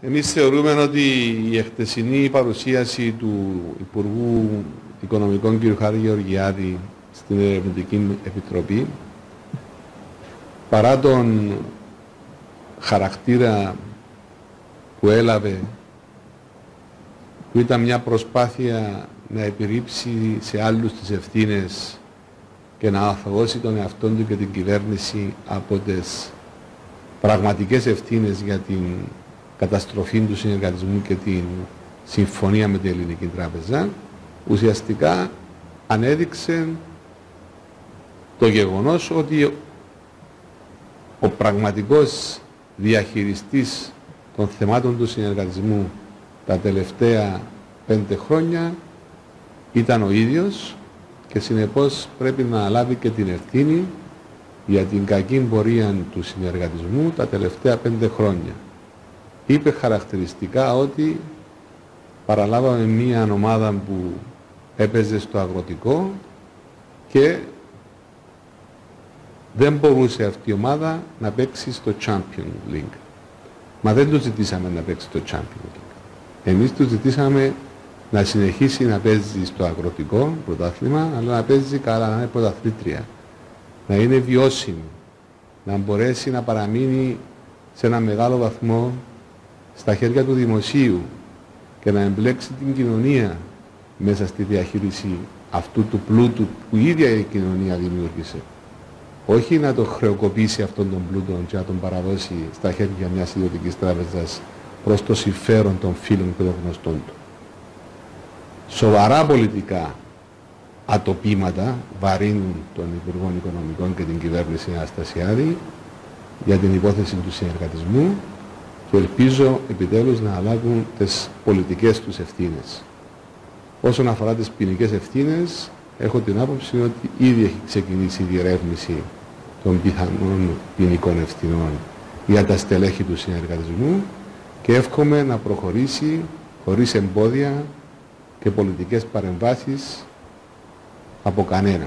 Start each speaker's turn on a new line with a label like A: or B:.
A: Εμείς θεωρούμε ότι η εχθεσινή παρουσίαση του Υπουργού Οικονομικών κ. Χάρη Γεωργιάδη στην Ερευνητική Επιτροπή παρά τον χαρακτήρα που έλαβε που ήταν μια προσπάθεια να επιρρύψει σε άλλους τις ευθύνες και να αφαγώσει τον εαυτό του και την κυβέρνηση από τις πραγματικές ευθύνες για την καταστροφή του συνεργατισμού και την συμφωνία με την Ελληνική Τράπεζα, ουσιαστικά ανέδειξε το γεγονός ότι ο πραγματικός διαχειριστής των θεμάτων του συνεργατισμού τα τελευταία πέντε χρόνια ήταν ο ίδιος και συνεπώς πρέπει να λάβει και την ευθύνη για την κακή πορεία του συνεργατισμού τα τελευταία πέντε χρόνια. Είπε χαρακτηριστικά ότι παραλάβαμε μία ομάδα που έπαιζε στο αγροτικό και δεν μπορούσε αυτή η ομάδα να παίξει στο Champion League. Μα δεν τους ζητήσαμε να παίξει στο Champion League. Εμείς τους ζητήσαμε να συνεχίσει να παίζει στο αγροτικό πρωτάθλημα, αλλά να παίζει καλά, να είναι πρωταθλήτρια. Να είναι βιώσιμη. Να μπορέσει να παραμείνει σε ένα μεγάλο βαθμό στα χέρια του δημοσίου και να εμπλέξει την κοινωνία μέσα στη διαχείριση αυτού του πλούτου που η ίδια η κοινωνία δημιούργησε. Όχι να το χρεοκοπήσει αυτόν τον πλούτο και να τον παραδώσει στα χέρια μιας ιδιωτικής τράπεζας προς το συμφέρον των φίλων και των γνωστών του. Σοβαρά πολιτικά ατοπήματα βαρύνουν των Υπουργών Οικονομικών και την κυβέρνηση Αναστασιάδη για την υπόθεση του συνεργατισμού και ελπίζω επιτέλους να αλλάγουν τις πολιτικές τους ευθύνες. Όσον αφορά τις ποινικές ευθύνες, έχω την άποψη ότι ήδη έχει ξεκινήσει η διερεύνηση των πιθανών ποινικών ευθυνών για τα στελέχη του συνεργατισμού και εύχομαι να προχωρήσει χωρίς εμπόδια και πολιτικές παρεμβάσεις από κανένα.